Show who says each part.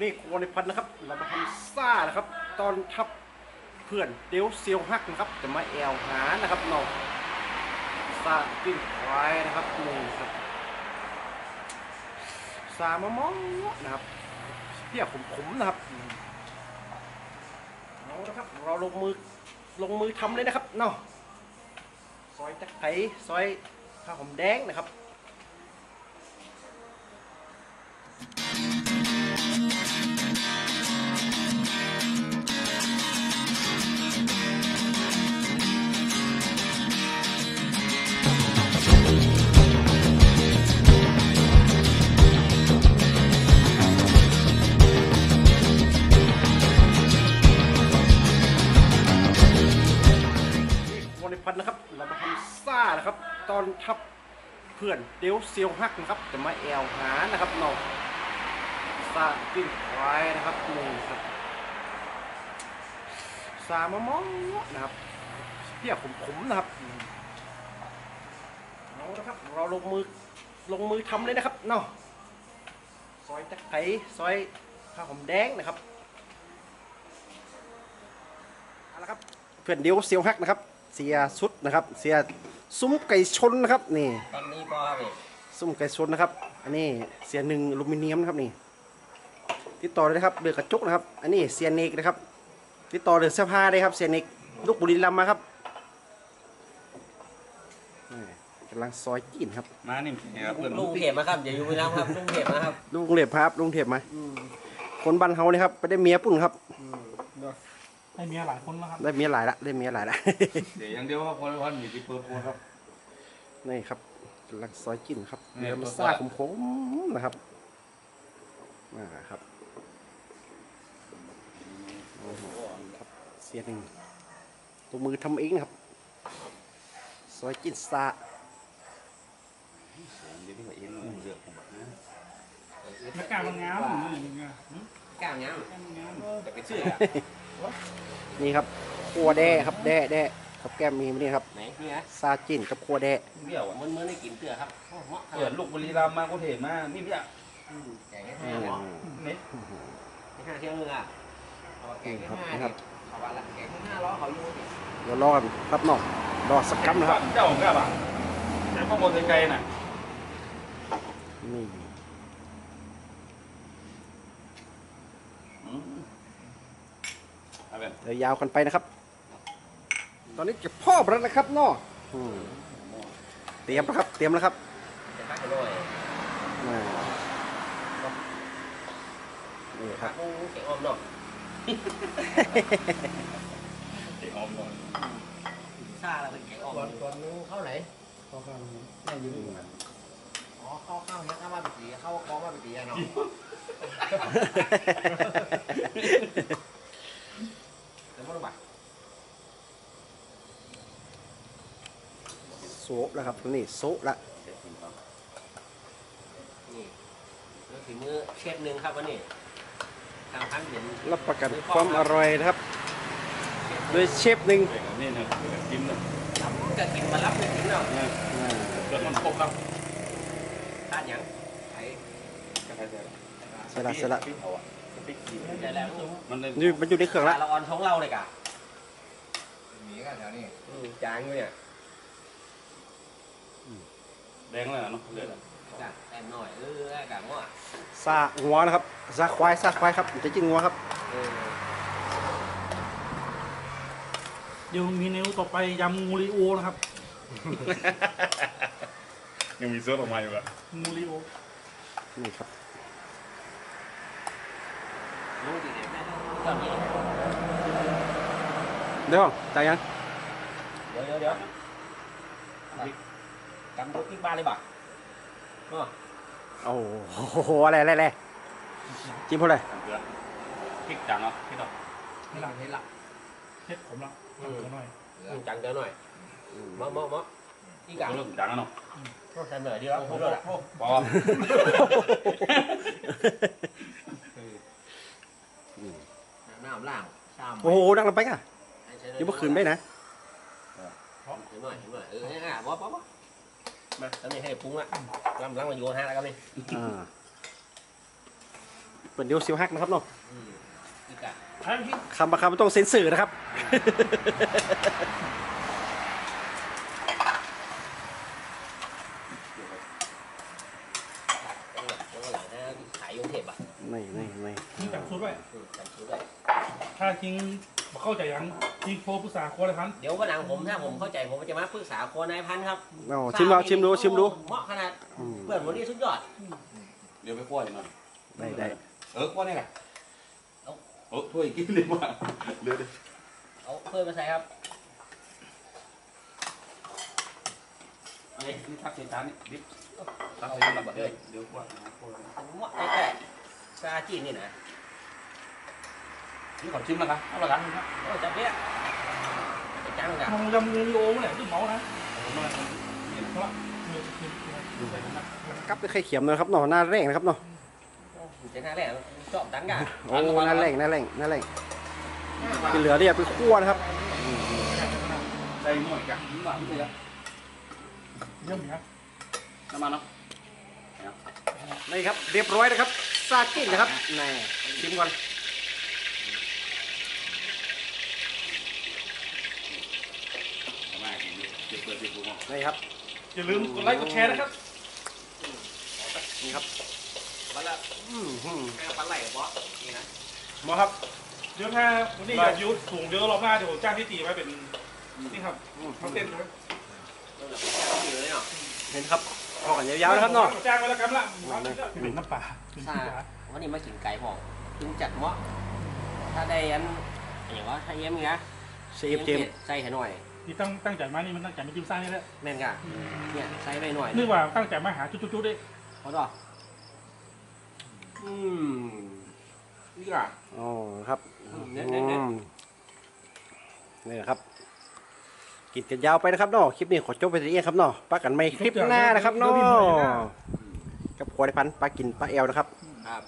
Speaker 1: นี่ครัวในพันนะครับ เรามาทำซ่านะครับตอนทับเพื่อนเดียวเซียวฮักนะครับ จะมาแอวหานะครับน้องซ่าปิ้งควายนะครับนี่ครับซามะม่วงนะครับเพี้ยขมๆนะครับเอาละครับเราลงมือลงมือทำเลยนะครับเนาะซอยตะไคร้ซอยข้าวหอมแดงนะครับ อนทับเพื่อนเดียวเซียวฮักนะครับ จะมาแอวหานะครับน้องซาปิ้งควายนะครับนี่ครับซามม่วงนะครับเพี้ยขมๆนะครับเอาละครับเราลงมือลงมือทำเลยนะครับเนาะซอยตะไคร้ซอยข้าวหอมแดงนะครับเอาละครับเพื่อนเดียวเซียวฮักนะครับ เสียสุดนะครับ เสีย ซุ้มไก่ชนนะครับนี่
Speaker 2: ตอนนี้พอครับนี่
Speaker 1: ซุ้มไก่ชนนะครับ อันนี้เสียหนึ่งอลูมิเนียมนะครับนี่ติดต่อเลยนะครับเดือกระจกนะครับ อันนี้เสียเนกนะครับติดต่อเดือเสื้อผ้าเลยครับเสียเนกลูกบุรีรัมย์มาครับนี่กำลังซอยจีนครับ
Speaker 3: มานี่ครับเพื่อน
Speaker 2: ลุงเทพมาครับอย่าอยู่ไปแล้วครับลุงเทพมาครับ
Speaker 1: ลุงเทพครับลุงเทพมาคนบ้านเฮาเลยครับไปได้เมียปุ่นครับ
Speaker 4: ให้เมียหลายคนแล้วครับ
Speaker 1: ได้เมียหลายละได้เมียหลายละ
Speaker 3: เดี๋ยวอย่างเดียวว่าคนละคนมีที่เปิดโพนครับ
Speaker 1: นี่ครับกำลังซอยจิ้นครับ
Speaker 3: นี่
Speaker 1: เนื้อมัน
Speaker 3: ตัว
Speaker 1: ซ่าขมๆนะครับอ่าครับโอ้โหครับเสียหนึ่งตัวมือทำเองนะครับ ซอยจิ้นซา
Speaker 3: เดี๋ยวพี่ว่าเอ็นเลือกผมนะ
Speaker 4: หน้ากากมันงามนี่มันงามหึ
Speaker 2: กล้างยัง
Speaker 4: หน้ากากมันงาม
Speaker 2: จะไปซื้อ
Speaker 1: นี่ครับขัวแด้ครับแด้แด้ครับแก้มมีไหมนี่ครับ
Speaker 2: ไหนนี่นะ
Speaker 1: ซาจิ้นกับขัวแด้
Speaker 3: เบี้ยวอะ
Speaker 2: มันมือได้กินเกลือครับโอ้เหมาะครั
Speaker 3: เปิด
Speaker 2: บ
Speaker 3: ลูกบุรีรัมย์มาก็เทมานี่พี่อะ
Speaker 2: แกงให้
Speaker 1: อื
Speaker 2: ห้ามเหรอ
Speaker 3: นี่
Speaker 2: ให้ห้าเที่ยงนึงอะเอาแกงให้ห้า
Speaker 1: นี่ครับ
Speaker 2: เอาวันละแกงให้ห้าร้อยเขาอยู่ดิ
Speaker 1: เดี๋ยวรอกันครับน้องรอสักกัมนะครับ
Speaker 3: เจ้าของก้าบ่ะแต่ข้อมูลไกลๆน่ะ
Speaker 1: นี่
Speaker 3: อืมเอาแบบ
Speaker 1: เดี๋ยวยาวกันไปนะครับ ตอนนี้จะพ่อแล้วนะครับน้องอืมเตรียมแล้วครับ เตรียมแล้วครับ
Speaker 2: จะพักกันด้วย
Speaker 1: อ่านี่ค
Speaker 2: พั
Speaker 1: รั
Speaker 2: ก
Speaker 1: บ
Speaker 2: แกงอ้อมเนาะ
Speaker 3: เด็กออมหน่อย
Speaker 2: ซาแล้วเป็นแกงอ้อมก่อนนู้เข้าไหน
Speaker 4: เขาข้างแม่ยืนอยู่
Speaker 2: อ๋อเข้าเข้าเนี่ยเข้ามาไปตีเข้ากองมาไปตีอะเนาะ แล้วมันบัก
Speaker 1: โซะแล้วครับนี่โซะละ
Speaker 2: นี่แล้วฝีมือเชฟหนึ่งครับวันนี้ทางพันเห็น
Speaker 1: รับประกันความอร่อยนะครับ โดยเชฟหนึ่ง
Speaker 3: เด็กนี่นะกินนะ
Speaker 2: รับก็กินมารับไม่ถึงเนาะ
Speaker 1: อ่า
Speaker 3: เกิดมันครบแล้ว
Speaker 2: ทานหยังไข่
Speaker 1: เสร็จละเสร็จละ
Speaker 3: เอาอะพริกขี้
Speaker 2: ใจแล้ว
Speaker 3: มันเลย
Speaker 1: นี่มันอยู่ในเครื่องละ
Speaker 2: ละออนท้องเราเลยกะ
Speaker 5: หนีกันแถวนี้
Speaker 2: อืมจางอยู่เนี่ย
Speaker 3: แดงแล้วเนาะเลือดอะ
Speaker 2: กะแอนหน่อยเออกะง้อ
Speaker 1: ซางัวนะครับซาควายซาควายครับจะจิ้นงัวครับ
Speaker 2: เออ
Speaker 4: เดี๋ยวมีเมนูต่อไปยำงูริโอนะครับ
Speaker 3: ยังมีเสื้อออกมาอยู่อะ
Speaker 4: งูริโอ
Speaker 1: นี่ครับ
Speaker 2: รู้ดีเดี๋ยวได้ตอนนี้
Speaker 1: เดี๋ยวจ่ายยัง
Speaker 2: เดี๋ยวเดี๋ยวเดี๋ยวกำดูที่บ้านเลยบ่ะอ๋อ
Speaker 1: โอ้โหอะไนาะ
Speaker 3: พริกเนาะ
Speaker 5: ให้หลับให้หลับ
Speaker 4: เฮ็ดผมละทำกันหน่อย
Speaker 2: อืมจังเดี๋ยวหน่อยมะมะมะอีก
Speaker 3: จั
Speaker 2: กะ
Speaker 3: งเริ่มจังแล้วเนาะ
Speaker 2: โทษฉันหน่อยดีแล้วพูดแล้วล่ะ
Speaker 3: พอ
Speaker 2: น้ำล่างชาม
Speaker 1: โอ้โหดังลงไปอะเดี๋ยวเมื่อคืนได้นะ
Speaker 2: เห็นหน่อยเห็นหน่อยเอออะบ๊อบบ๊อบบ๊อบมาตอนนี้ให้ปรุงละลำล้างมาอยู่ฮะแล้วกันนี่
Speaker 1: อ่าเปิดเดียวเซียวฮักนะครับเนาะ
Speaker 2: อืมอีกอะ
Speaker 4: ไอ้พี่
Speaker 1: คำบางคำมันต้องเซ็นเซอร์นะครับ
Speaker 2: จังหวะจังหวะนะขายยงเทพอะ
Speaker 1: ไม่ไม่ไม่
Speaker 4: นี่จับชุดไว้
Speaker 2: อืมจำชื่อได้
Speaker 4: ถ้าจริงบ่เข้าใจยังจริงโทรปรึกษาคนละพัน
Speaker 2: เดี๋ยววันหลังผมถ้าผมเข้าใจผมจะมาปรึกษาโคนนายพันธุ์ครับ
Speaker 1: เอาชิมดูชิมดูชิมดู
Speaker 2: เหมาะขนาด
Speaker 1: อืม
Speaker 2: เพื่อนวันนี้สุดยอด
Speaker 3: เดี๋ยวไปคั่วอีกหน่อย
Speaker 1: ได้ได้
Speaker 3: เออคั่วนี่แหละ
Speaker 2: เอา
Speaker 3: โอ้ถ้วยกินเลยว่าเดี๋ยวเดี๋ยว
Speaker 2: เอาเพื่อนมาใส่ครับ
Speaker 3: เอ้ยนี่ทักเสียจานนี่ดิบทักเสียจานแบบเดี๋ยวเดี๋ยวคั่วนะคั่วนะ
Speaker 2: อันเหมาะใกล้ๆซาจีนนี่นะ
Speaker 3: นี่ขอชิมแล้วครับเอาละกันครับ
Speaker 2: โอ้จับเนี้ยไปจ้างกัน
Speaker 4: ทำยำงูริโอเนี่ยที่เมานะ
Speaker 3: ผมมานี่
Speaker 4: เพราะเนื้อคือใส่น้ำหนัก
Speaker 1: กับด้วยไข่เขียมนะครับเนาะหน้าแรงนะครับเนาะ
Speaker 2: เจะหน้าแรกชอบดันกัน
Speaker 1: โอ้หน้าแรงหน้าแรงหน้าแรงที่เหลือเนี่ยไปคั่วนะครับ
Speaker 3: ใส่หน่อยกันนี่หวานเลยอะ
Speaker 4: เยี่ยมครับ
Speaker 3: น้ำมันเนาะ
Speaker 1: นี่ครับเรียบร้อยนะครับ ซาจิ้นนะครับแน่ชิมก่อน
Speaker 3: เอามากินดิเดี๋ยวเปิดดิบดูมั้ง
Speaker 1: นี่ครับ
Speaker 4: อย่าลืมกดไลค์กดแชร์นะครับ
Speaker 1: นี่ครับ
Speaker 2: วันละ
Speaker 1: อืมหืม
Speaker 2: แค่ปลาไหลกับเพาะนี่นะ
Speaker 4: หมอครับ เดี๋ยวถ้าวันนี้อยากยุดสูงเดี๋ยวรอบหน้าเดี๋ยวผมจ้างพี่ตีไว้เป็นนี่ครับเขาเต้นด้วย
Speaker 2: ต้องแบบแค่อยู่เลยเนาะ
Speaker 1: เห็นครับ พอกันยาวๆนะครับเนาะ
Speaker 4: จ้างไว้แล้วกันละเป็นน้ำปลาเป็น
Speaker 2: ซา
Speaker 4: น้ำปลา
Speaker 2: วันนี้มากินไก่พอจึงจัดเหมาะถ้าได้อันอย่างว่าถ้าเยี่ยมงี้นะ
Speaker 1: เชฟเจมส์
Speaker 2: ใส่ให้หน่อย
Speaker 4: ที่ตั้งตั้งใจมานี่มันตั้งใจมาจิ้มซ่านี่แหละ
Speaker 2: แม่นกะเนี่ยใส่ไปหน่อย
Speaker 4: นึกว่าตั้งใจมาหาจุ๊ดๆๆได้
Speaker 2: เขาต่ออืมนี่ก่ะ
Speaker 1: อ๋อครับ
Speaker 2: เน้นๆๆ
Speaker 1: อืมนี่นะครับ กินกันยาวไปนะครับเนาะคลิปนี้ขอจบไปทีเองครับเนาะปักกันไม่คลิปหน้านะครับเนาะกับขวดพันธุ์ปลากินปลาแอลนะครับ
Speaker 2: ครับ